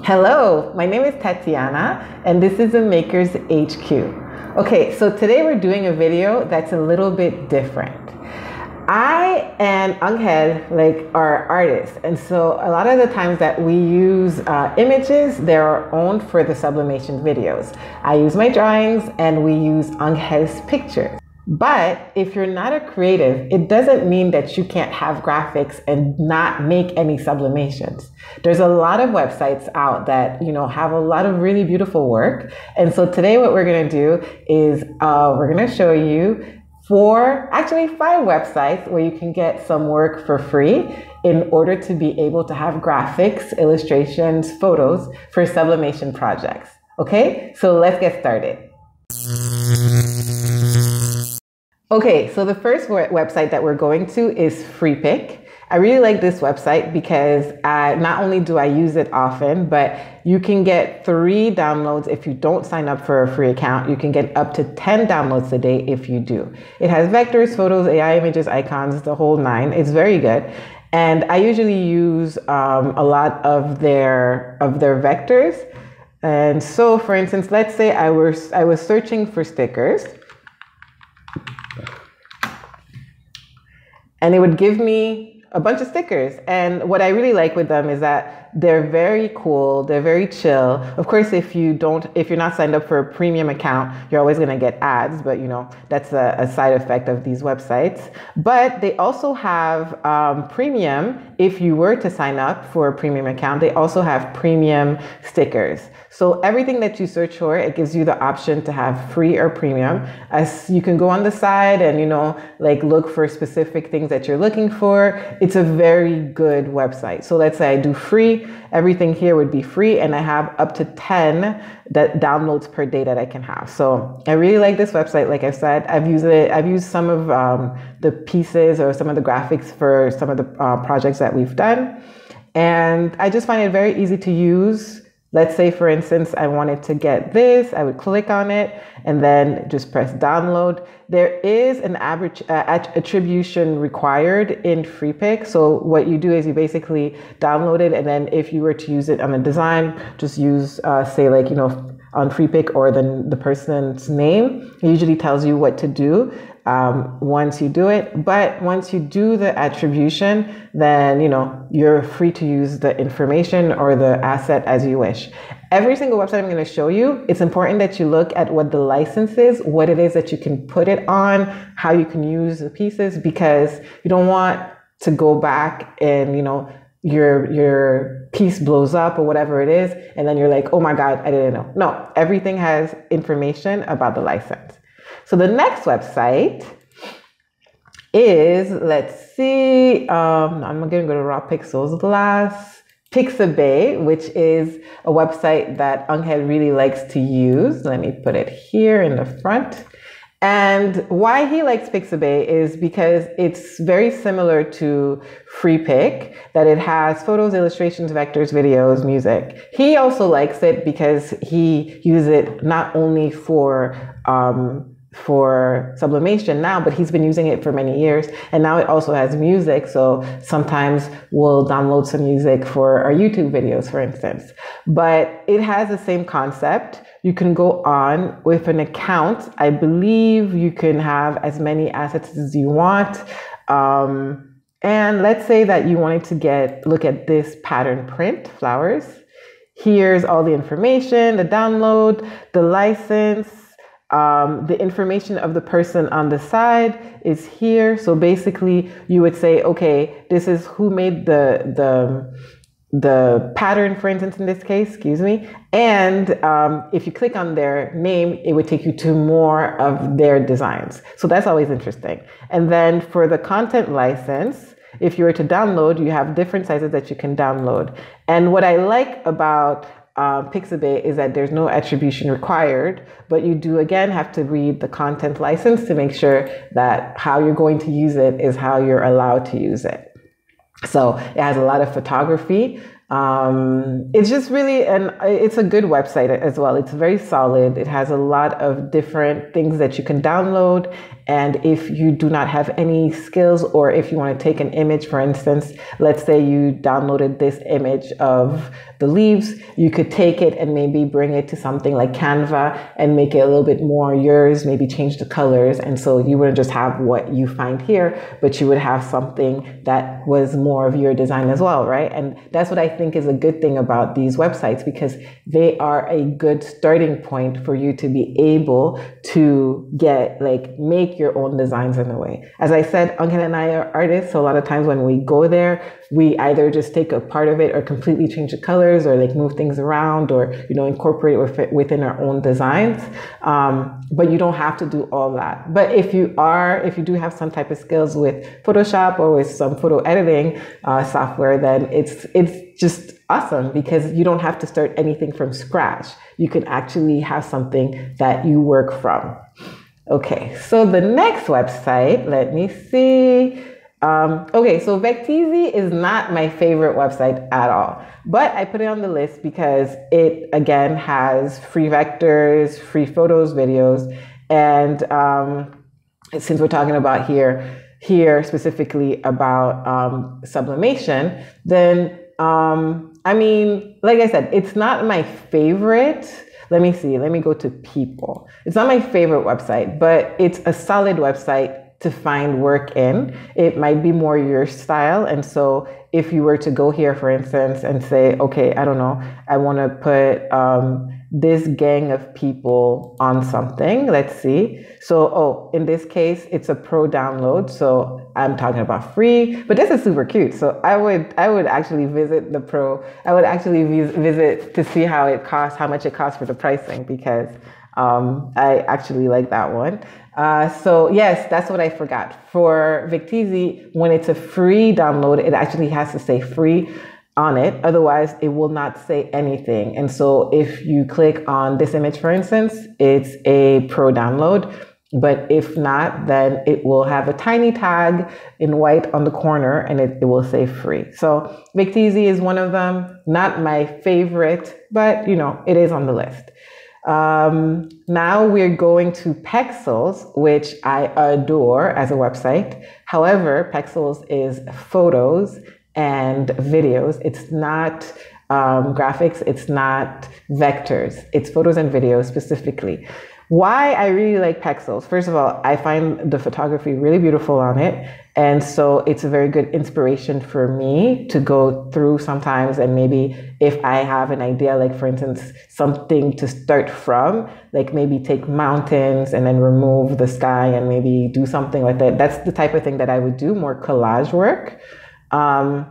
Hello, my name is Tatiana, and this is the Makers HQ. Okay, so today we're doing a video that's a little bit different. I and Angel like are artists, and so a lot of the times that we use uh, images, they're owned for the sublimation videos. I use my drawings, and we use Angel's pictures. But if you're not a creative, it doesn't mean that you can't have graphics and not make any sublimations. There's a lot of websites out that, you know, have a lot of really beautiful work. And so today what we're going to do is uh, we're going to show you four, actually five websites where you can get some work for free in order to be able to have graphics, illustrations, photos for sublimation projects. Okay, so let's get started. Okay, so the first website that we're going to is Freepik. I really like this website because uh, not only do I use it often, but you can get three downloads if you don't sign up for a free account. You can get up to 10 downloads a day if you do. It has vectors, photos, AI images, icons, the whole nine. It's very good. And I usually use um, a lot of their of their vectors. And so, for instance, let's say I was I was searching for stickers and it would give me a bunch of stickers. And what I really like with them is that they're very cool. They're very chill. Of course, if you don't, if you're not signed up for a premium account, you're always going to get ads, but you know, that's a, a, side effect of these websites. But they also have um, premium. If you were to sign up for a premium account, they also have premium stickers. So everything that you search for, it gives you the option to have free or premium. As you can go on the side and, you know, like look for specific things that you're looking for. It's a very good website. So let's say I do free Everything here would be free, and I have up to 10 that downloads per day that I can have. So I really like this website. Like I said, I've used it. I've used some of um, the pieces or some of the graphics for some of the uh, projects that we've done, and I just find it very easy to use. Let's say, for instance, I wanted to get this, I would click on it and then just press download. There is an average uh, attribution required in Freepik. So what you do is you basically download it, and then if you were to use it on a design, just use, uh, say, like, you know, on Freepik or then the person's name. It usually tells you what to do um, once you do it. But once you do the attribution, then you know you're free to use the information or the asset as you wish. Every single website I'm going to show you, it's important that you look at what the license is, what it is that you can put it on, how you can use the pieces, because you don't want to go back and you know your your piece blows up or whatever it is and then you're like oh my god i didn't know no everything has information about the license so the next website is, let's see, um, I'm going to go to Raw Pixels Glass, Pixabay, which is a website that Angel really likes to use. Let me put it here in the front. And why he likes Pixabay is because it's very similar to Freepik, that it has photos, illustrations, vectors, videos, music. He also likes it because he uses it not only for um, for sublimation now, but he's been using it for many years. And now it also has music. So sometimes we'll download some music for our YouTube videos, for instance. But it has the same concept. You can go on with an account. I believe you can have as many assets as you want. Um, and let's say that you wanted to get, look at this pattern print, flowers. Here's all the information, the download, the license, um, the information of the person on the side is here. So basically, you would say, okay, this is who made the the the pattern, for instance, in this case, excuse me. And um, if you click on their name, it would take you to more of their designs. So that's always interesting. And then for the content license, if you were to download, you have different sizes that you can download. And what I like about uh, Pixabay is that there's no attribution required, but you do again have to read the content license to make sure that how you're going to use it is how you're allowed to use it. So it has a lot of photography. Um, it's just really, and it's a good website as well. It's very solid. It has a lot of different things that you can download. And if you do not have any skills, or if you want to take an image, for instance, let's say you downloaded this image of the leaves, you could take it and maybe bring it to something like Canva and make it a little bit more yours, maybe change the colors. And so you wouldn't just have what you find here, but you would have something that was more of your design as well, right? And that's what I think is a good thing about these websites because they are a good starting point for you to be able to get, like, make your own designs in a way. As I said, Angel and I are artists. So a lot of times when we go there, we either just take a part of it or completely change the colors or like move things around or you know incorporate it within our own designs um, but you don't have to do all that but if you are if you do have some type of skills with photoshop or with some photo editing uh, software then it's it's just awesome because you don't have to start anything from scratch. You can actually have something that you work from. Okay so the next website let me see. Um, okay, so Vecteezy is not my favorite website at all, but I put it on the list because it again has free vectors, free photos, videos, and um, since we're talking about here here specifically about um, sublimation, then um, I mean, like I said, it's not my favorite. Let me see. Let me go to people. It's not my favorite website, but it's a solid website to find work in. It might be more your style. And so if you were to go here, for instance, and say, okay, I don't know, I want to put um, this gang of people on something. Let's see. So, oh, in this case, it's a pro download. So I'm talking about free, but this is super cute. So I would, I would actually visit the pro. I would actually visit to see how it costs, how much it costs for the pricing because um, I actually like that one. Uh, so yes, that's what I forgot. For Vecteezy, when it's a free download, it actually has to say free on it. Otherwise, it will not say anything. And so if you click on this image, for instance, it's a pro download. But if not, then it will have a tiny tag in white on the corner and it, it will say free. So Vecteezy is one of them. Not my favorite, but you know, it is on the list. Um, now we're going to Pexels, which I adore as a website. However, Pexels is photos and videos. It's not um, graphics, it's not vectors, it's photos and videos specifically. Why I really like Pexels. First of all, I find the photography really beautiful on it. And so it's a very good inspiration for me to go through sometimes. And maybe if I have an idea, like for instance, something to start from, like maybe take mountains and then remove the sky and maybe do something with it. That's the type of thing that I would do, more collage work. Um,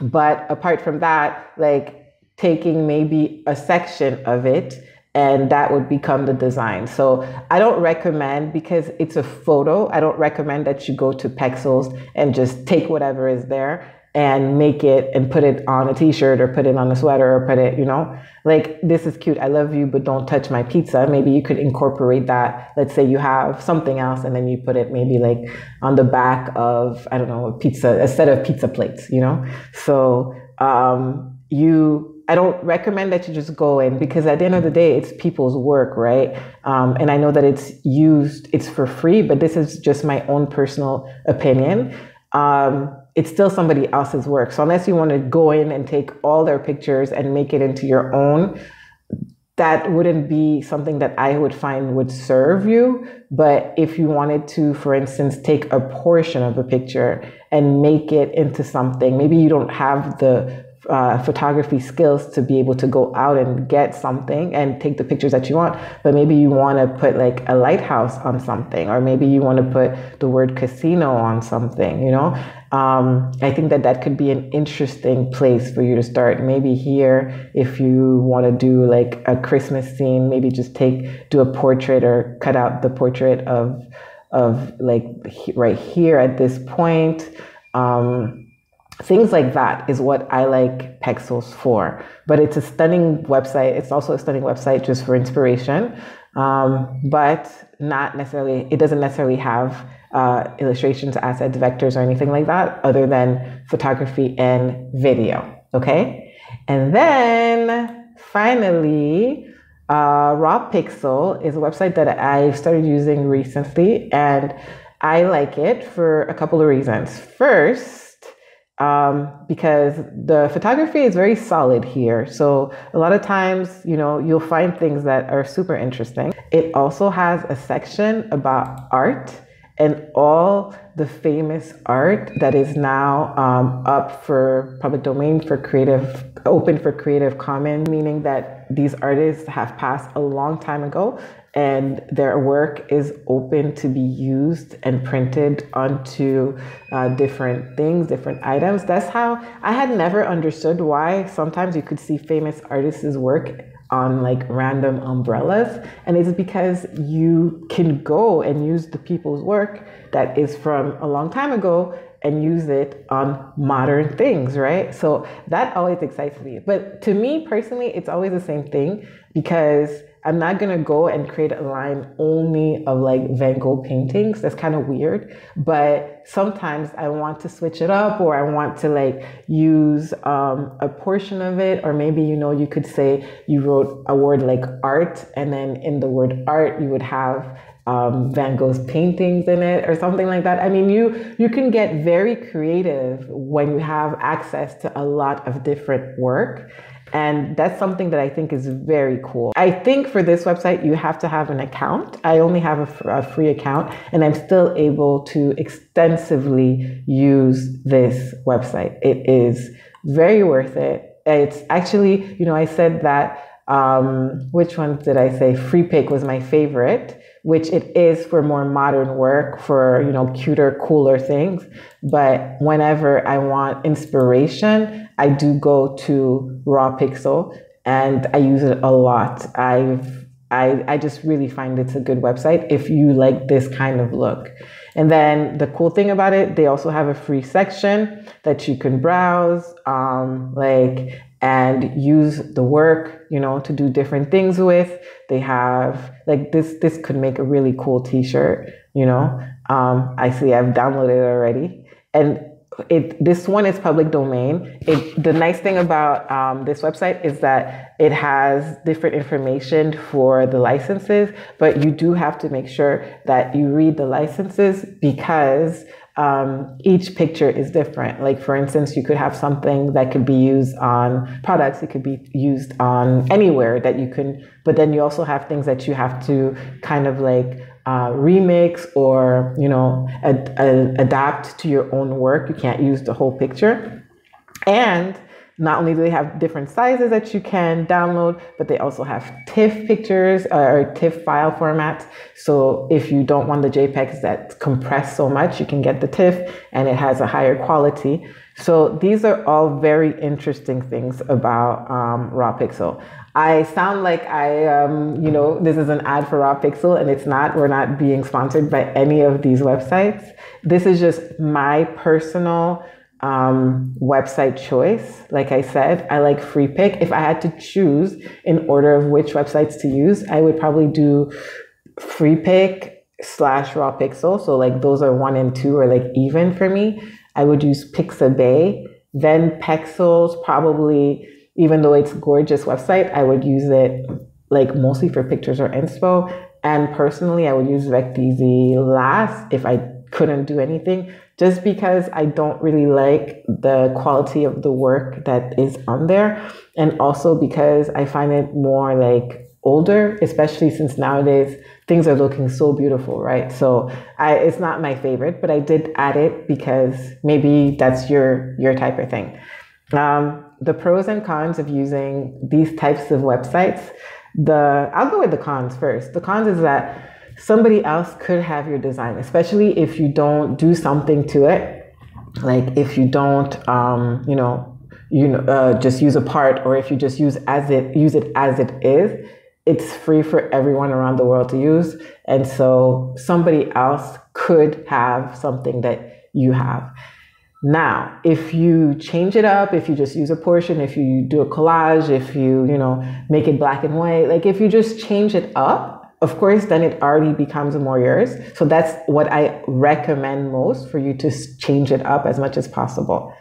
but apart from that, like taking maybe a section of it and that would become the design. So I don't recommend because it's a photo. I don't recommend that you go to Pexels and just take whatever is there and make it and put it on a t-shirt or put it on a sweater or put it, you know, like this is cute. I love you, but don't touch my pizza. Maybe you could incorporate that. Let's say you have something else and then you put it maybe like on the back of, I don't know, a pizza, a set of pizza plates, you know? So, um, you I don't recommend that you just go in because at the end of the day, it's people's work, right? Um, and I know that it's used, it's for free, but this is just my own personal opinion. Um, it's still somebody else's work. So unless you want to go in and take all their pictures and make it into your own, that wouldn't be something that I would find would serve you. But if you wanted to, for instance, take a portion of a picture and make it into something, maybe you don't have the uh, photography skills to be able to go out and get something and take the pictures that you want. But maybe you want to put like a lighthouse on something, or maybe you want to put the word casino on something, you know? Um, I think that that could be an interesting place for you to start. Maybe here, if you want to do like a Christmas scene, maybe just take, do a portrait or cut out the portrait of, of like right here at this point. Um, Things like that is what I like Pexels for. But it's a stunning website. It's also a stunning website just for inspiration, um, but not necessarily, it doesn't necessarily have uh, illustrations, assets, vectors, or anything like that, other than photography and video. Okay? And then finally, uh, Rawpixel is a website that I started using recently, and I like it for a couple of reasons. First, um, because the photography is very solid here. So a lot of times, you know, you'll find things that are super interesting. It also has a section about art and all the famous art that is now um, up for public domain for creative, open for creative commons, meaning that these artists have passed a long time ago and their work is open to be used and printed onto uh, different things, different items. That's how I had never understood why sometimes you could see famous artists' work on like random umbrellas. And it's because you can go and use the people's work that is from a long time ago and use it on modern things, right? So that always excites me. But to me personally, it's always the same thing because I'm not gonna go and create a line only of like Van Gogh paintings. That's kind of weird. But sometimes I want to switch it up or I want to like use um, a portion of it. Or maybe, you know, you could say you wrote a word like art, and then in the word art, you would have um, Van Gogh's paintings in it or something like that. I mean, you you can get very creative when you have access to a lot of different work. And that's something that I think is very cool. I think for this website, you have to have an account. I only have a, a free account, and I'm still able to extensively use this website. It is very worth it. It's actually, you know, I said that. Um, which one did I say? Freepik was my favorite which it is for more modern work, for you know cuter, cooler things. But whenever I want inspiration, I do go to Rawpixel, and I use it a lot. I've I, I just really find it's a good website if you like this kind of look. And then the cool thing about it, they also have a free section that you can browse. Um, like and use the work, you know, to do different things with. They have like this. This could make a really cool T-shirt. You know, um, I see I've downloaded it already, and it this one is public domain. It the nice thing about um, this website is that it has different information for the licenses, but you do have to make sure that you read the licenses because um, each picture is different. Like, for instance, you could have something that could be used on products, it could be used on anywhere that you can, but then you also have things that you have to kind of like uh, remix or, you know, ad- ad- adapt to your own work. You can't use the whole picture. And not only do they have different sizes that you can download, but they also have TIFF pictures uh, or TIFF file formats. So if you don't want the JPEGs that compress so much, you can get the TIFF and it has a higher quality. So these are all very interesting things about um, Rawpixel. I sound like I, um, you know, this is an ad for Rawpixel, and it's not. We're not being sponsored by any of these websites. This is just my personal um, website choice. Like I said, I like Freepik. If I had to choose in order of which websites to use, I would probably do Freepik slash Rawpixel. So like those are one and two or like even for me. I would use Pixabay. Then Pexels probably, even though it's gorgeous website, I would use it like mostly for pictures or inspo. And personally, I would use Vecteezy last if I couldn't do anything just because I don't really like the quality of the work that is on there. And also because I find it more like older, especially since nowadays things are looking so beautiful, right? So I, it's not my favorite, but I did add it because maybe that's your, your type of thing. Um, the pros and cons of using these types of websites, the, I'll go with the cons first. The cons is that somebody else could have your design, especially if you don't do something to it. Like if you don't, um, you know, you know, uh, just use a part, or if you just use as it use it as it is, it's free for everyone around the world to use. And so somebody else could have something that you have. Now, if you change it up, if you just use a portion, if you do a collage, if you, you know, make it black and white, like if you just change it up, of course, then it already becomes more yours. So that's what I recommend most for you to change it up as much as possible.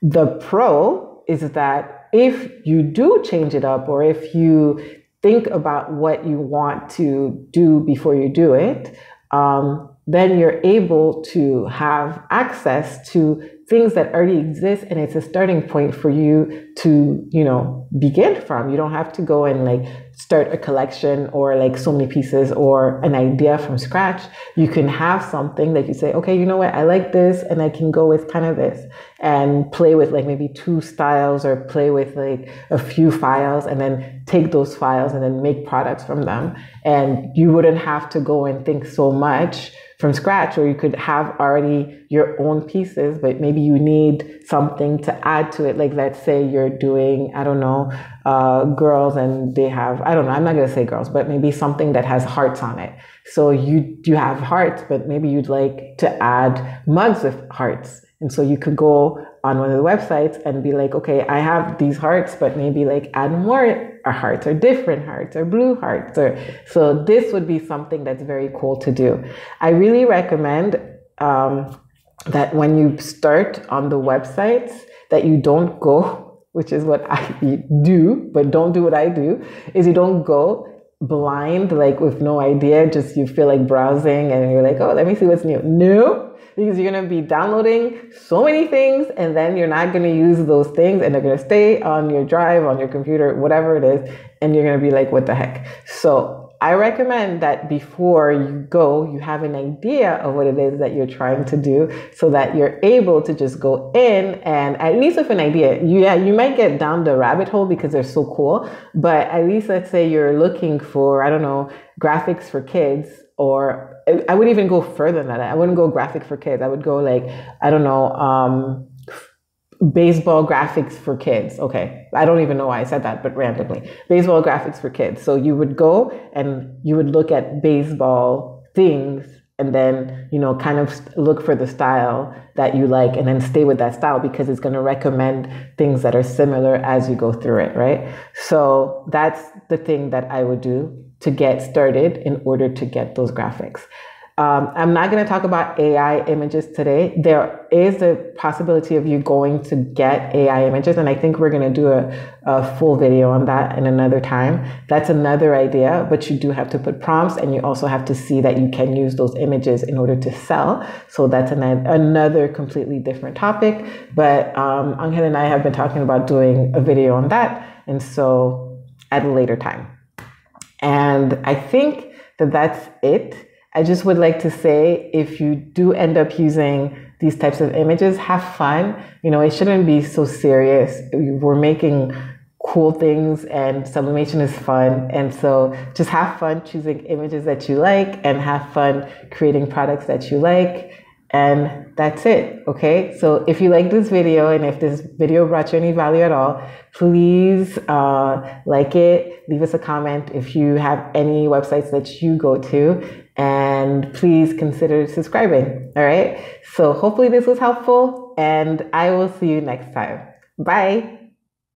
The pro is that if you do change it up or if you think about what you want to do before you do it, um, then you're able to have access to things that already exist and it's a starting point for you to you know begin from you don't have to go and like start a collection or like so many pieces or an idea from scratch you can have something that you say okay you know what i like this and i can go with kind of this and play with like maybe two styles or play with like a few files and then take those files and then make products from them and you wouldn't have to go and think so much from scratch, or you could have already your own pieces, but maybe you need something to add to it. Like, let's say you're doing, I don't know, uh, girls and they have, I don't know, I'm not to say girls, but maybe something that has hearts on it. So you, you have hearts, but maybe you'd like to add mugs with hearts. And so you could go on one of the websites and be like, okay, I have these hearts, but maybe like add more hearts or different hearts or blue hearts. Or so this would be something that's very cool to do. I really recommend um, that when you start on the websites, that you don't go, which is what I do, but don't do what I do, is you don't go blind, like with no idea, just you feel like browsing and you're like, oh, let me see what's new. No, because you're to be downloading so many things and then you're not to use those things and they're to stay on your drive, on your computer, whatever it is. And you're to be like, what the heck? So I recommend that before you go, you have an idea of what it is that you're trying to do so that you're able to just go in and at least with an idea. Yeah, you might get down the rabbit hole because they're so cool, but at least let's say you're looking for, I don't know, graphics for kids or I would even go further than that. I wouldn't go graphic for kids. I would go like, I don't know, um, baseball graphics for kids. Okay. I don't even know why I said that, but randomly. Baseball graphics for kids. So you would go and you would look at baseball things and then, you know, kind of look for the style that you like and then stay with that style because it's going to recommend things that are similar as you go through it, right? So that's the thing that I would do to get started in order to get those graphics. Um, I'm not going to talk about AI images today. There is a possibility of you going to get AI images, and I think we're going to do a, a, full video on that in another time. That's another idea, but you do have to put prompts, and you also have to see that you can use those images in order to sell. So that's an, another completely different topic. But um, Angel and I have been talking about doing a video on that, and so at a later time. And I think that that's it. I just would like to say if you do end up using these types of images, have fun. You know, it shouldn't be so serious. We're making cool things and sublimation is fun. And so just have fun choosing images that you like and have fun creating products that you like. And that's it. Okay. So if you like this video and if this video brought you any value at all, please uh, like it, leave us a comment if you have any websites that you go to and please consider subscribing. All right. So hopefully this was helpful and I will see you next time. Bye.